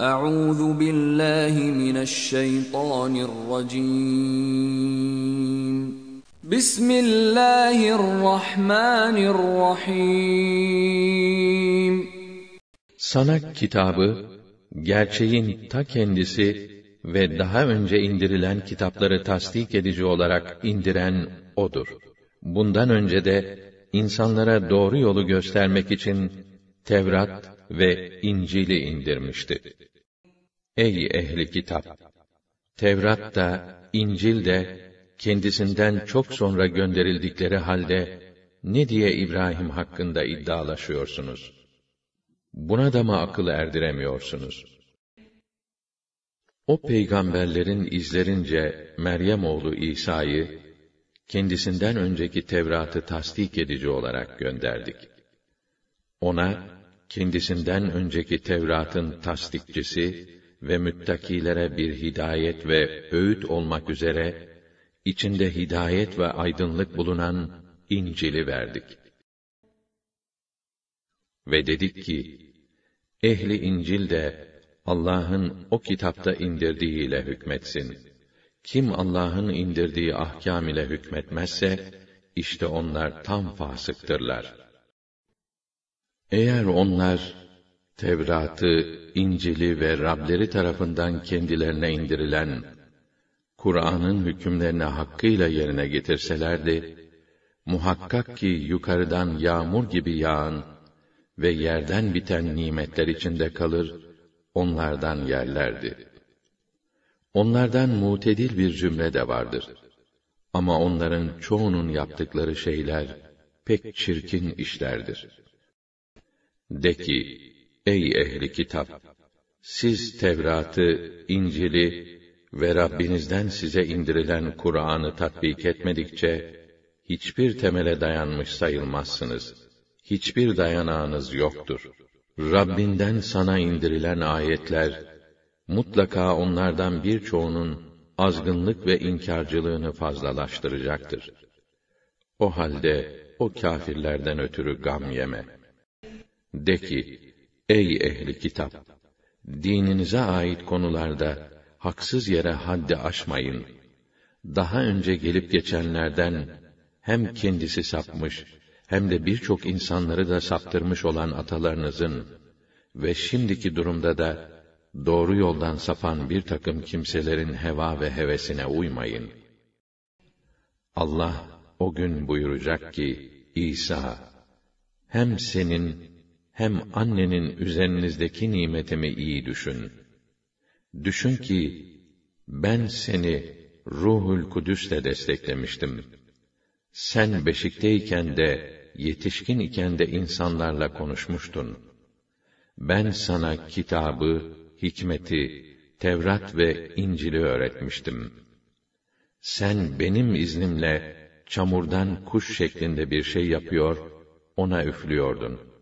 Euzu billahi mineşşeytanirracim. Bismillahirrahmanirrahim. Sana kitabı, gerçeğin ta kendisi ve daha önce indirilen kitapları tasdik edici olarak indiren O'dur. Bundan önce de insanlara doğru yolu göstermek için Tevrat ve İncil'i indirmişti. Ey ehli kitap! Tevrat da, İncil de, kendisinden çok sonra gönderildikleri halde, ne diye İbrahim hakkında iddialaşıyorsunuz? Buna da mı akıl erdiremiyorsunuz? O peygamberlerin izlerince Meryem oğlu İsa'yı kendisinden önceki Tevrat'ı tasdik edici olarak gönderdik. Ona kendisinden önceki Tevrat'ın tasdikçisi ve müttakilere bir hidayet ve öğüt olmak üzere içinde hidayet ve aydınlık bulunan İncil'i verdik. Ve dedik ki, ehli İncil de Allah'ın o kitapta indirdiğiyle hükmetsin. Kim Allah'ın indirdiği ahkam ile hükmetmezse, işte onlar tam fasıktırlar. Eğer onlar, Tevrat'ı, İncil'i ve Rableri tarafından kendilerine indirilen, Kur'an'ın hükümlerini hakkıyla yerine getirselerdi, muhakkak ki yukarıdan yağmur gibi yağan ve yerden biten nimetler içinde kalır, onlardan yerlerdi. Onlardan mutedil bir cümle de vardır. Ama onların çoğunun yaptıkları şeyler pek çirkin işlerdir. De ki, ey ehli kitap! Siz Tevrat'ı, İncil'i ve Rabbinizden size indirilen Kur'an'ı tatbik etmedikçe, hiçbir temele dayanmış sayılmazsınız. Hiçbir dayanağınız yoktur. Rabbinden sana indirilen ayetler, mutlaka onlardan birçoğunun azgınlık ve inkarcılığını fazlalaştıracaktır. O halde o kâfirlerden ötürü gam yeme. De ki, ey ehli kitap! Dininize ait konularda haksız yere haddi aşmayın. Daha önce gelip geçenlerden hem kendisi sapmış hem de birçok insanları da saptırmış olan atalarınızın ve şimdiki durumda da doğru yoldan sapan bir takım kimselerin heva ve hevesine uymayın. Allah o gün buyuracak ki, İsa, hem senin hem annenin üzerinizdeki nimetimi iyi düşün. Düşün ki, ben seni Ruhul Kudüs'le desteklemiştim. Sen beşikteyken de, yetişkin iken de insanlarla konuşmuştun. Ben sana kitabı, hikmeti, Tevrat ve İncil'i öğretmiştim. Sen benim iznimle çamurdan kuş şeklinde bir şey yapıyor, ona üflüyordun.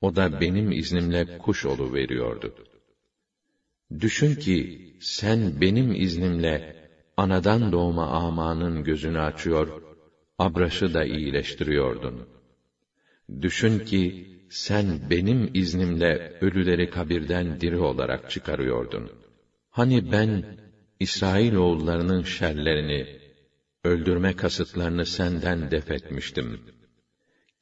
O da benim iznimle kuş olu veriyordu. Düşün ki sen benim iznimle anadan doğma amanın gözünü açıyor, abraşı da iyileştiriyordun. Düşün ki sen benim iznimle ölüleri kabirden diri olarak çıkarıyordun. Hani ben İsrail oğullarının şerlerini, öldürme kasıtlarını senden def etmiştim.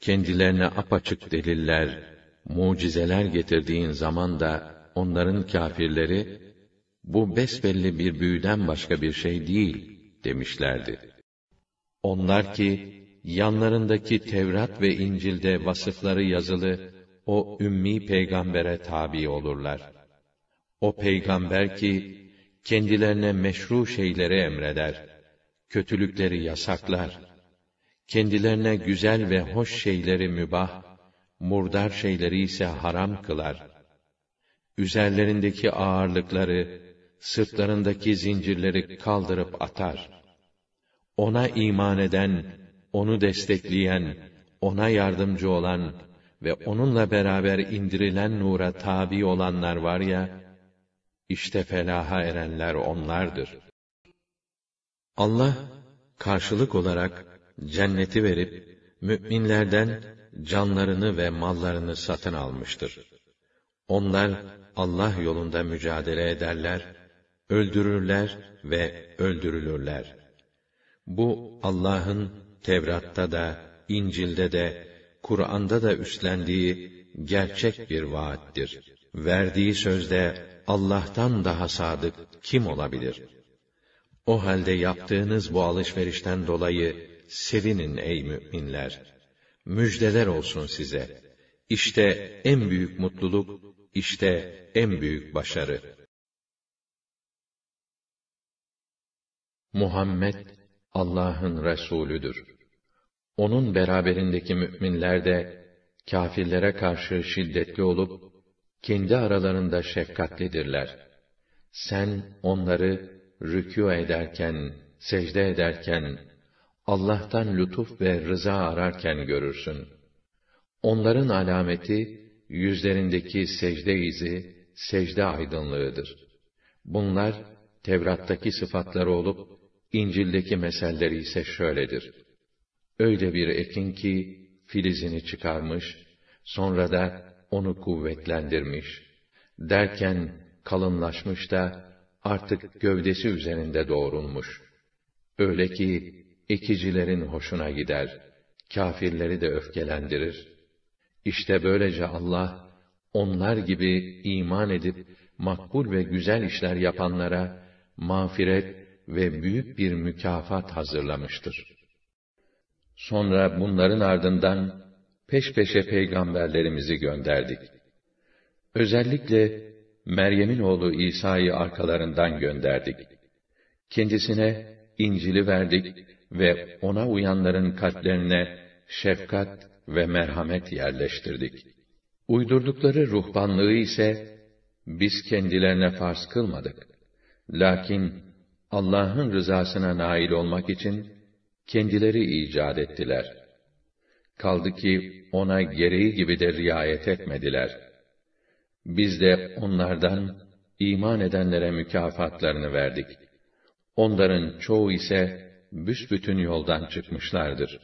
Kendilerine apaçık deliller, mucizeler getirdiğin zaman da onların kâfirleri bu besbelli bir büyüden başka bir şey değil demişlerdi. Onlar ki yanlarındaki Tevrat ve İncil'de vasıfları yazılı o ümmi peygambere tabi olurlar. O peygamber ki kendilerine meşru şeyleri emreder, kötülükleri yasaklar, kendilerine güzel ve hoş şeyleri mübah, murdar şeyleri ise haram kılar. Üzerlerindeki ağırlıkları, sırtlarındaki zincirleri kaldırıp atar. Ona iman eden, onu destekleyen, ona yardımcı olan ve onunla beraber indirilen nura tabi olanlar var ya, işte felaha erenler onlardır. Allah, karşılık olarak cenneti verip, müminlerden canlarını ve mallarını satın almıştır. Onlar, Allah yolunda mücadele ederler, öldürürler ve öldürülürler. Bu Allah'ın Tevrat'ta da, İncil'de de, Kur'an'da da üstlendiği gerçek bir vaattir. Verdiği sözde Allah'tan daha sadık kim olabilir? O halde yaptığınız bu alışverişten dolayı sevinin ey müminler. Müjdeler olsun size. İşte en büyük mutluluk, işte en büyük başarı. Muhammed Allah'ın Resulüdür. Onun beraberindeki müminler de kâfirlere karşı şiddetli olup kendi aralarında şefkatlidirler. Sen onları rükû ederken, secde ederken, Allah'tan lütuf ve rıza ararken görürsün. Onların alameti, yüzlerindeki secde izi, secde aydınlığıdır. Bunlar, Tevrat'taki sıfatları olup, İncil'deki meselleri ise şöyledir. Öyle bir ekin ki, filizini çıkarmış, sonra da onu kuvvetlendirmiş, derken kalınlaşmış da, artık gövdesi üzerinde doğrulmuş. Öyle ki, ekicilerin hoşuna gider, kâfirleri de öfkelendirir. İşte böylece Allah, onlar gibi iman edip, makbul ve güzel işler yapanlara, mağfiret ve büyük bir mükafat hazırlamıştır. Sonra bunların ardından, peş peşe peygamberlerimizi gönderdik. Özellikle, Meryem'in oğlu İsa'yı arkalarından gönderdik. Kendisine İncil'i verdik ve ona uyanların kalplerine şefkat ve merhamet yerleştirdik. Uydurdukları ruhbanlığı ise biz kendilerine farz kılmadık. Lakin Allah'ın rızasına nail olmak için kendileri icat ettiler. Kaldı ki ona gereği gibi de riayet etmediler. Biz de onlardan iman edenlere mükafatlarını verdik. Onların çoğu ise büsbütün yoldan çıkmışlardır.